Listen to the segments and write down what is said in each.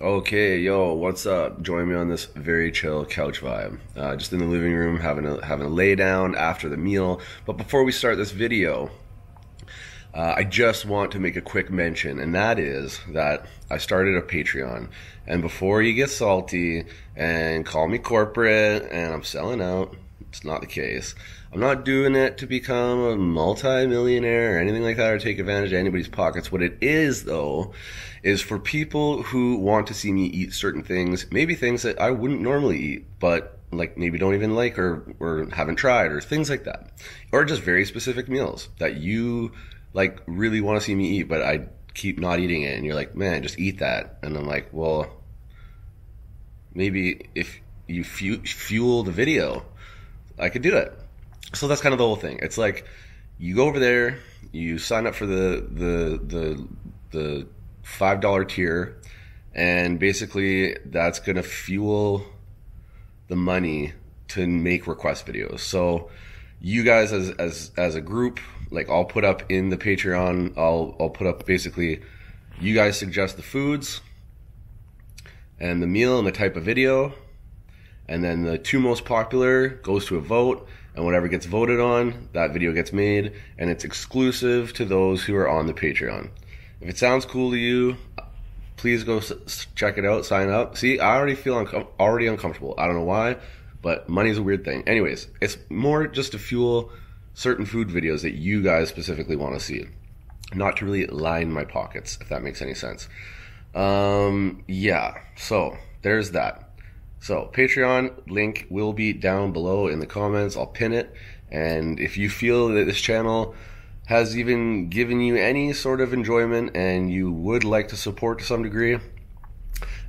Okay, yo, what's up? Join me on this very chill couch vibe. Uh, just in the living room, having a having a lay down after the meal. But before we start this video, uh, I just want to make a quick mention, and that is that I started a Patreon. And before you get salty and call me corporate and I'm selling out, it's not the case. I'm not doing it to become a multi-millionaire or anything like that or take advantage of anybody's pockets. What it is though, is for people who want to see me eat certain things, maybe things that I wouldn't normally eat, but like maybe don't even like or, or haven't tried or things like that. Or just very specific meals that you like really want to see me eat, but I keep not eating it. And you're like, man, just eat that. And I'm like, well, maybe if you fu- fuel the video, I could do it. So that's kind of the whole thing. It's like you go over there, you sign up for the the the the five dollar tier, and basically that's gonna fuel the money to make request videos. So you guys as as as a group, like I'll put up in the Patreon, I'll I'll put up basically you guys suggest the foods and the meal and the type of video and then the two most popular goes to a vote and whatever gets voted on that video gets made and it's exclusive to those who are on the patreon. If it sounds cool to you please go check it out sign up. See i already feel uncom- already uncomfortable. I don't know why but money's a weird thing. Anyways it's more just to fuel certain food videos that you guys specifically want to see not to really line my pockets if that makes any sense. Um yeah so there's that so Patreon link will be down below in the comments. I'll pin it. And if you feel that this channel has even given you any sort of enjoyment and you would like to support to some degree,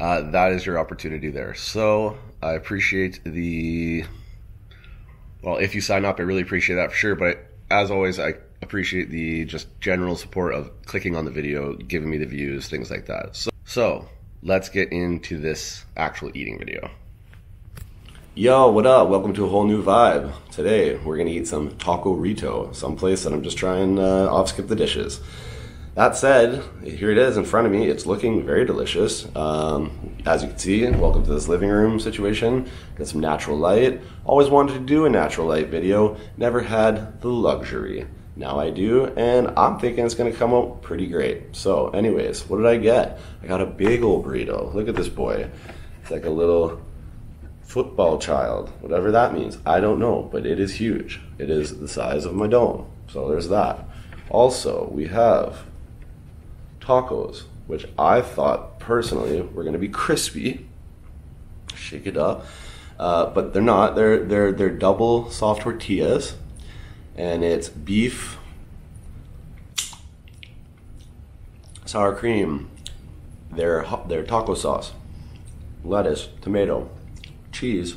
uh, that is your opportunity there. So I appreciate the. Well, if you sign up, I really appreciate that for sure. But as always, I appreciate the just general support of clicking on the video, giving me the views, things like that. So, so let's get into this actual eating video. Yo, what up? Welcome to a whole new vibe. Today we're gonna eat some taco rito, someplace that I'm just trying uh, off SkipTheDishes. That said, here it is in front of me. It's looking very delicious. Um, as you can see, welcome to this living room situation. Got some natural light. Always wanted to do a natural light video. Never had the luxury. Now I do, and I'm thinking it's gonna come out pretty great. So, anyways, what did I get? I got a big old burrito. Look at this boy. It's like a little football child, whatever that means. I don't know, but it is huge. It is the size of my dome. So there's that. Also, we have tacos, which I thought personally were going to be crispy. Shake it up, uh, but they're not. They're they're they're double soft tortillas, and it's beef, sour cream, their their taco sauce, lettuce, tomato, cheese,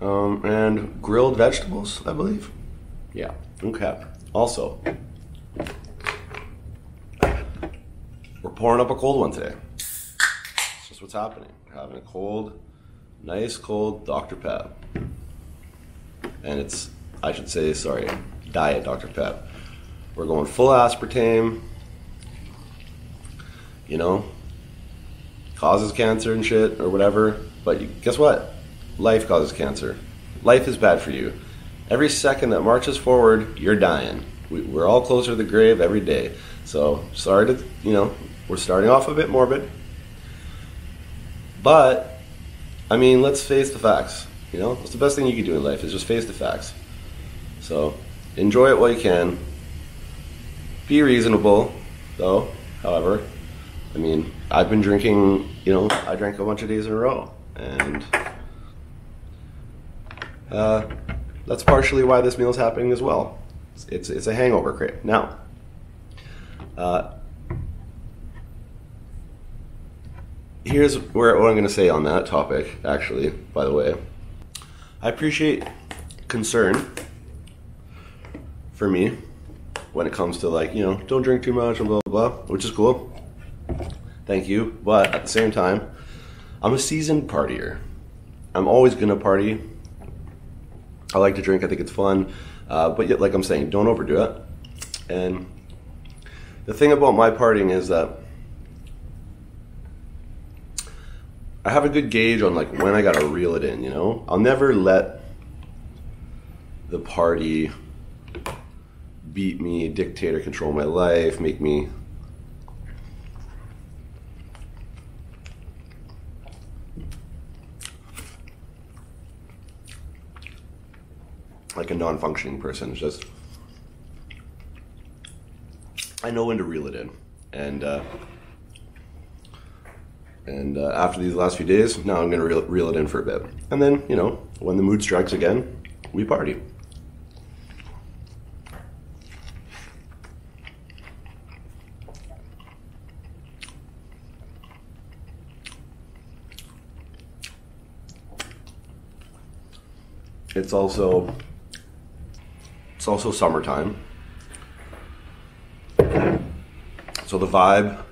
um, and grilled vegetables, I believe. Yeah. Okay. Also, we're pouring up a cold one today. That's just what's happening. We're having a cold, nice cold Dr. Pep. And it's, I should say, sorry, diet Dr. Pep. We're going full aspartame. You know, causes cancer and shit or whatever. But you, guess what? Life causes cancer. Life is bad for you. Every second that marches forward, you're dying. We, we're all closer to the grave every day. So sorry to, you know, we're starting off a bit morbid. But, I mean, let's face the facts. You know, it's the best thing you can do in life is just face the facts. So enjoy it while you can. Be reasonable, though, however. I mean, I've been drinking, you know, I drank a bunch of days in a row. And uh, that's partially why this meal is happening as well. It's, it's, it's a hangover crate. Now, uh, here's where, what I'm going to say on that topic, actually, by the way. I appreciate concern for me when it comes to, like, you know, don't drink too much and blah, blah, blah, which is cool. Thank you. But at the same time, I'm a seasoned partier. I'm always gonna party. I like to drink. I think it's fun. Uh, but yet, like I'm saying, don't overdo it. And the thing about my partying is that I have a good gauge on like when I gotta reel it in. You know, I'll never let the party beat me, dictate or control my life, make me like a non-functioning person. It's just I know when to reel it in, and uh, and uh, after these last few days, now I'm gonna reel, reel it in for a bit, and then you know when the mood strikes again, we party. It's also it's also summertime. So the vibe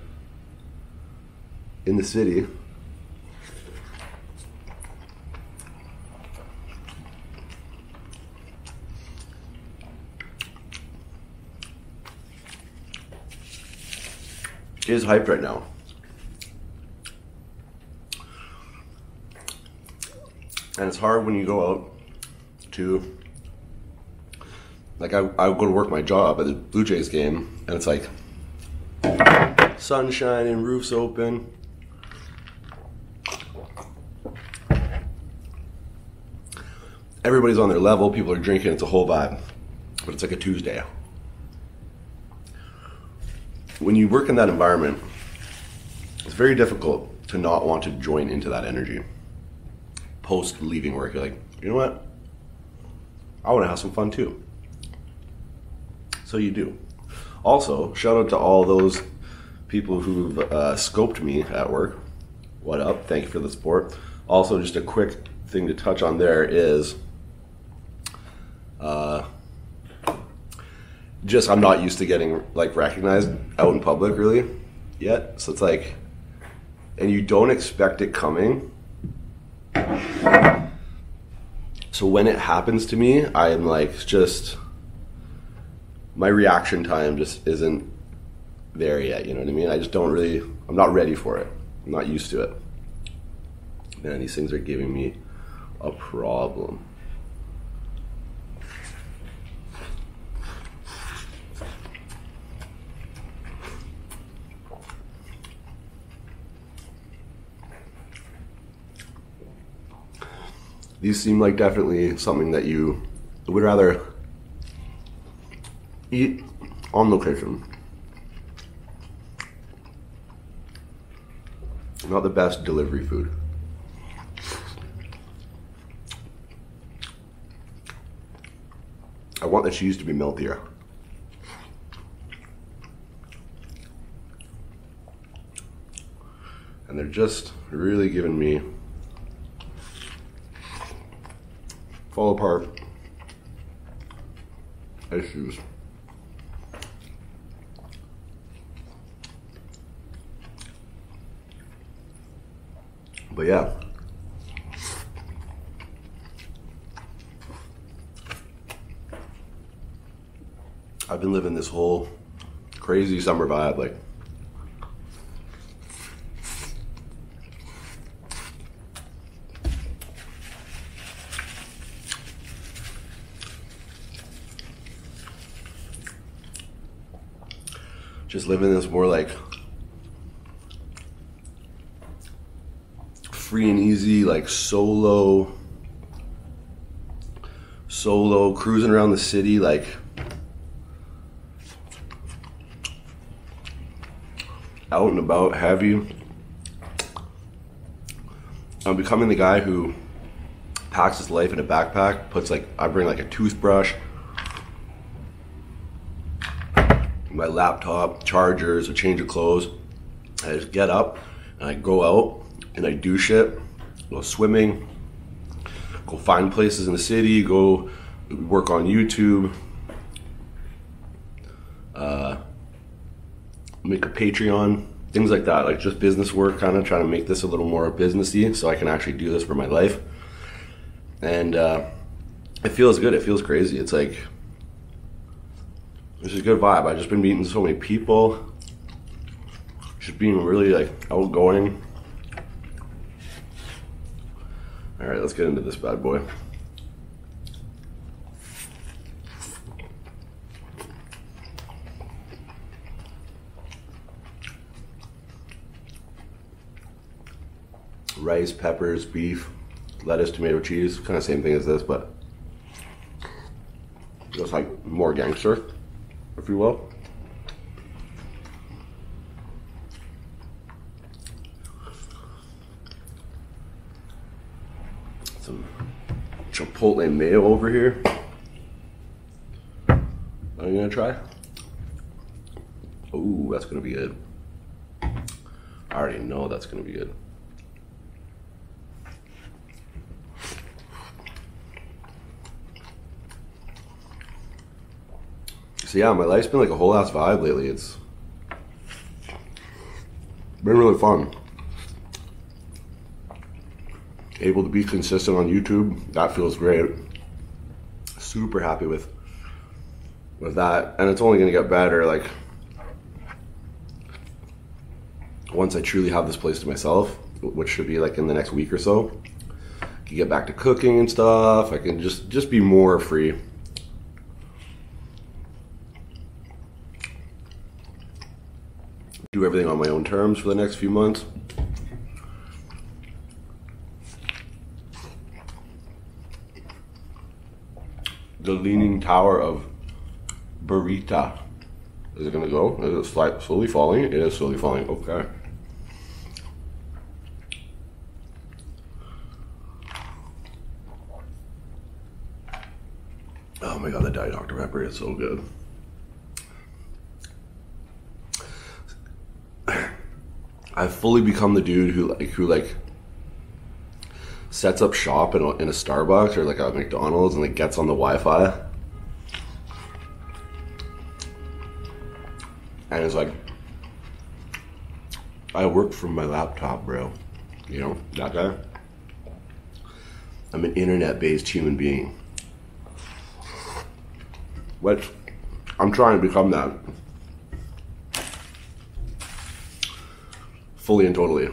in the city is hyped right now. And it's hard when you go out to like I, I would go to work my job at the Blue Jays game, and it's like sunshine and roofs open. Everybody's on their level. People are drinking. It's a whole vibe, but it's like a Tuesday. When you work in that environment, it's very difficult to not want to join into that energy. Post leaving work, you're like, you know what? I want to have some fun too. So you do. Also, shout out to all those people who've uh, scoped me at work. What up? Thank you for the support. Also, just a quick thing to touch on there is uh, just I'm not used to getting like recognized out in public really yet. So it's like, and you don't expect it coming. So when it happens to me, I am like just my reaction time just isn't there yet. You know what I mean? I just don't really. I'm not ready for it. I'm not used to it. Man, these things are giving me a problem. These seem like definitely something that you would rather eat on location. Not the best delivery food. I want the cheese to be meltier. And they're just really giving me fall apart issues. But yeah. I've been living this whole crazy summer vibe like just living this more like free and easy, like solo, solo cruising around the city, like out and about heavy. I'm becoming the guy who packs his life in a backpack, puts like, I bring like a toothbrush, my laptop, chargers, a change of clothes. I just get up and I go out and I do shit, go swimming, go find places in the city, go work on YouTube, uh, make a Patreon, things like that, like just business work, kind of trying to make this a little more businessy so I can actually do this for my life. And uh, it feels good. It feels crazy. It's like this is a good vibe. I've just been meeting so many people. Just being really like outgoing. All right, let's get into this bad boy. Rice, peppers, beef, lettuce, tomato, cheese. Kind of same thing as this, but just like more gangster, if you will. Some chipotle mayo over here. Are you gonna try? Ooh, that's gonna be good. I already know that's gonna be good. So yeah, my life's been like a whole ass vibe lately. It's been really fun. Able to be consistent on YouTube, that feels great. Super happy with with that, and it's only gonna get better. Like once I truly have this place to myself, which should be like in the next week or so, I can get back to cooking and stuff. I can just just be more free. do everything on my own terms for the next few months. The Leaning Tower of Burita. Is it gonna go? Is it slowly falling? It is slowly falling. Okay. Oh my god, the Diet Dr. Pepper is so good. I've fully become the dude who like who like sets up shop in a, in a Starbucks or like a McDonald's and like gets on the Wi-Fi and it's like I work from my laptop, bro. You know that guy. I'm an internet-based human being. What? I'm trying to become that. Fully and totally.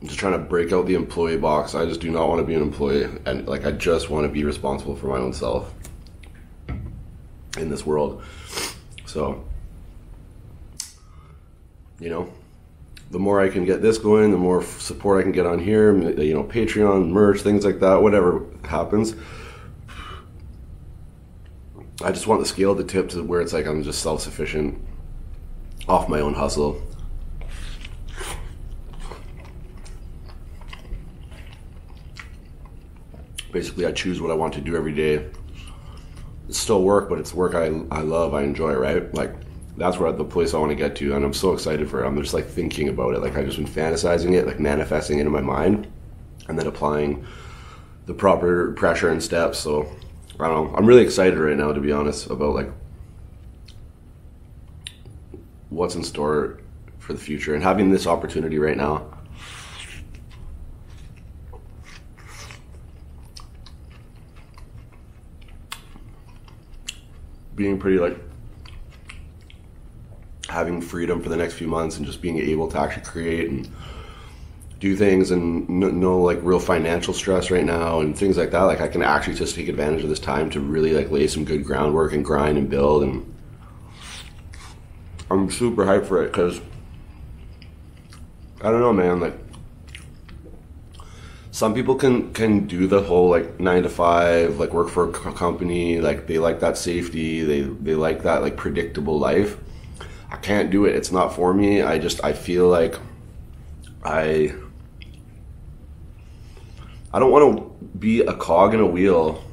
I'm just trying to break out the employee box. I just do not want to be an employee. And like, I just want to be responsible for my own self in this world. So, you know, the more I can get this going, the more support I can get on here, uh, you know, Patreon, merch, things like that, whatever happens. I just want the scale to tip to where it's like I'm just self sufficient off my own hustle. Basically, I choose what I want to do every day. It's still work, but it's work I, I love, I enjoy, right? Like, that's where the place I want to get to, and I'm so excited for it. I'm just like thinking about it. Like, I've just been fantasizing it, like manifesting it in my mind, and then applying the proper pressure and steps. So, I don't know. I'm really excited right now, to be honest, about like what's in store for the future and having this opportunity right now. Being pretty like having freedom for the next few months and just being able to actually create and do things and no, no, like real financial stress right now and things like that like i can actually just take advantage of this time to really like lay some good groundwork and grind and build and I'm super hyped for it because I don't know, man. Like some people can can do the whole like nine to five, like work for a company. Like they like that safety. They they like that like predictable life. I can't do it. It's not for me. I just I feel like I I don't want to be a cog in a wheel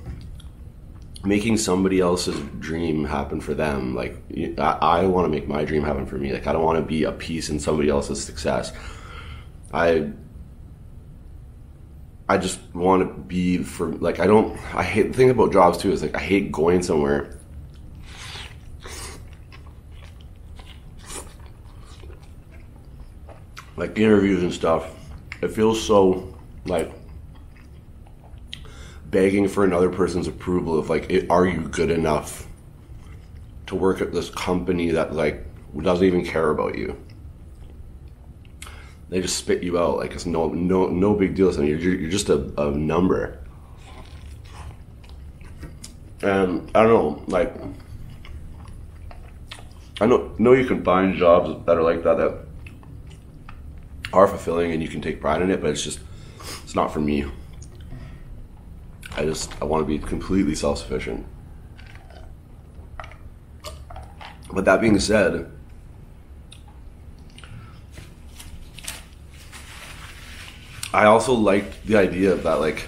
making somebody else's dream happen for them. Like I, I want to make my dream happen for me. Like I don't want to be a piece in somebody else's success. I I just want to be for like I don't I hate the thing about jobs too is like I hate going somewhere like interviews and stuff. It feels so like begging for another person's approval of like, are you good enough to work at this company that like doesn't even care about you? they just spit you out like it's no no no big deal. So you're you're just a, a number. And I don't know, like I know know you can find jobs that are like that that are fulfilling and you can take pride in it, but it's just it's not for me. I just I want to be completely self sufficient. But that being said, I also like the idea of that like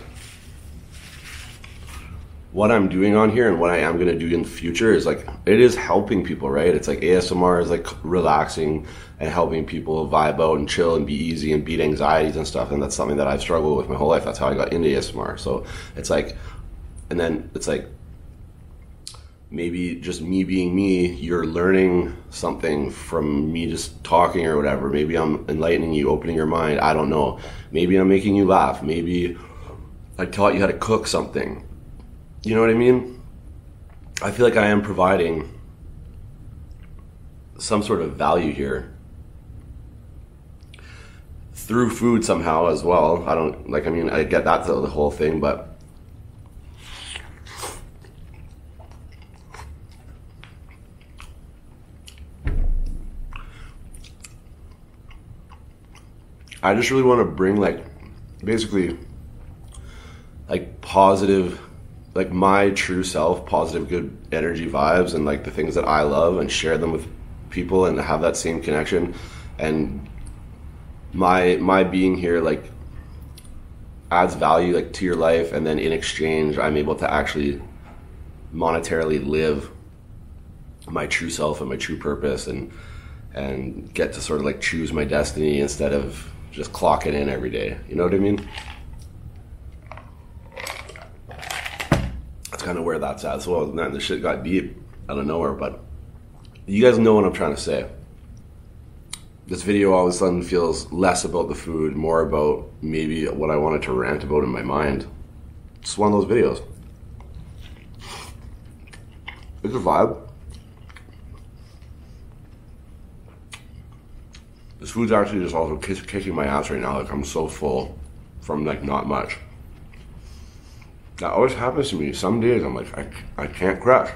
what I'm doing on here and what I am going to do in the future is like it is helping people, right? It's like ASMR is like relaxing and helping people vibe out and chill and be easy and beat anxieties and stuff. And that's something that I've struggled with my whole life. That's how I got into ASMR. So it's like, and then it's like maybe just me being me, you're learning something from me just talking or whatever. Maybe I'm enlightening you, opening your mind. I don't know. Maybe I'm making you laugh. Maybe I taught you how to cook something you know what I mean? I feel like I am providing some sort of value here through food somehow as well. I don't like. I mean, I get that the, the whole thing, but. I just really want to bring like basically like positive like my true self, positive, good energy vibes, and like the things that I love, and share them with people, and have that same connection. And my my being here like adds value like to your life, and then in exchange, I'm able to actually monetarily live my true self and my true purpose, and and get to sort of like choose my destiny instead of just clocking in every day. You know what I mean? Kind of where that's at. So man, this shit got deep out of nowhere, but you guys know what I'm trying to say. This video all of a sudden feels less about the food, more about maybe what I wanted to rant about in my mind. It's one of those videos. It's a vibe. This food's actually just also kicking my ass right now. Like I'm so full from like not much. That always happens to me. Some days I'm like, I, I can't crash.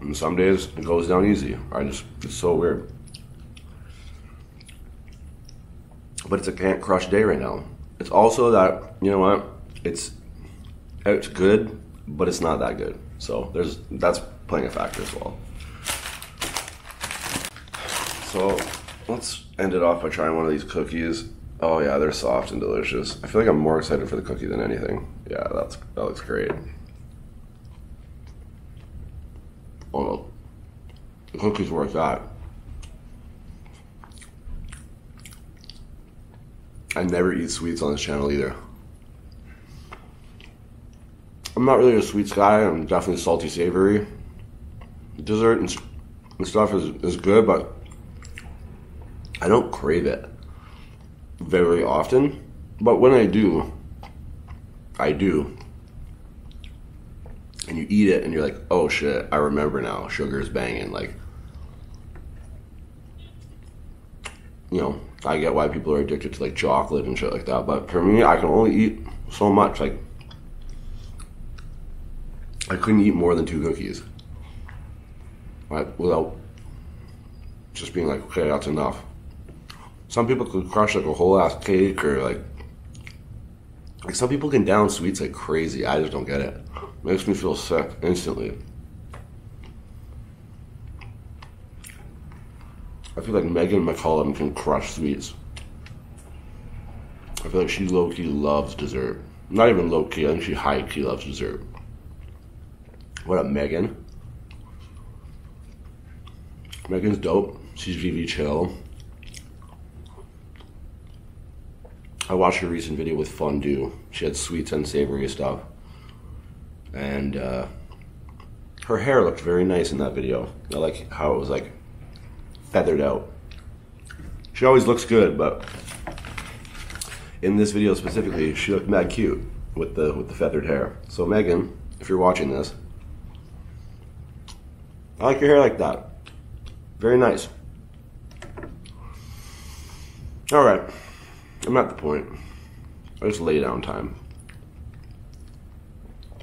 And some days it goes down easy. I just, it's so weird. But it's a can't crush day right now. It's also that, you know what, it's, it's good, but it's not that good. So there's, that's playing a factor as well. So let's end it off by trying one of these cookies. Oh yeah, they're soft and delicious. I feel like I'm more excited for the cookie than anything. Yeah, that's that looks great. Oh. The cookie's worth that. I never eat sweets on this channel either. I'm not really a sweets guy. I'm definitely salty savory. Dessert and, and stuff is, is good, but I don't crave it very often, but when I do, I do. And you eat it and you're like, oh shit, I remember now. Sugar is banging. Like, you know, I get why people are addicted to like chocolate and shit like that. But for me, I can only eat so much. Like, I couldn't eat more than two cookies. Right, without just being like, okay, that's enough. Some people could crush like a whole ass cake or like like some people can down sweets like crazy. I just don't get it. Makes me feel sick instantly. I feel like Megan McCollum can crush sweets. I feel like she low key loves dessert. Not even low key, I think she high key loves dessert. What up, Megan? Megan's dope. She's VV chill. I watched a recent video with fondue. She had sweets and savory stuff. And uh, her hair looked very nice in that video. I like how it was like feathered out. She always looks good, but in this video specifically, she looked mad cute with the with the feathered hair. So Megan, if you're watching this, I like your hair like that. Very nice. All right, I'm at the point. I just lay down time,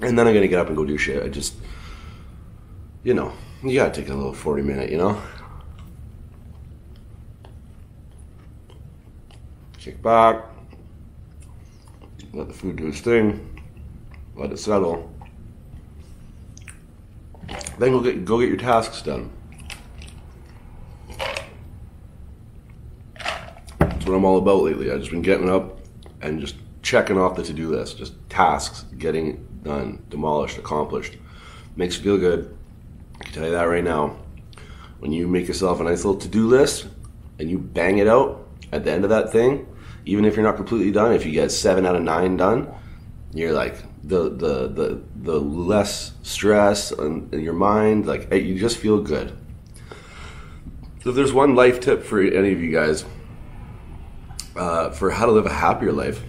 and then I'm gonna get up and go do shit. I just, you know, you gotta take a little 40 minute, you know. Kick back, let the food do its thing, let it settle. Then go get go get your tasks done. What I'm all about lately. I've just been getting up and just checking off the to-do list, just tasks, getting done, demolished, accomplished. Makes you feel good. I can tell you that right now. When you make yourself a nice little to-do list and you bang it out at the end of that thing, even if you're not completely done, if you get seven out of nine done, you're like the the the the less stress in, in your mind, like you just feel good. So if there's one life tip for any of you guys uh, for how to live a happier life,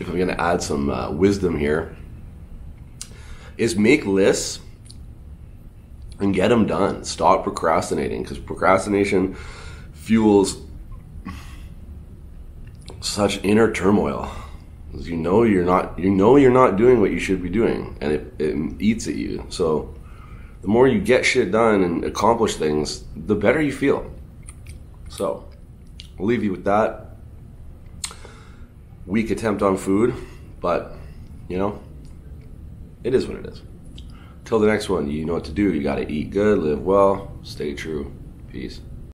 if I'm going to add some uh, wisdom here, is make lists and get them done. Stop procrastinating because procrastination fuels such inner turmoil. You know you're not you know you're not doing what you should be doing, and it, it eats at you. So the more you get shit done and accomplish things, the better you feel. So I'll leave you with that. Weak attempt on food, but you know, it is what it is. Till the next one, you know what to do. You got to eat good, live well, stay true. Peace.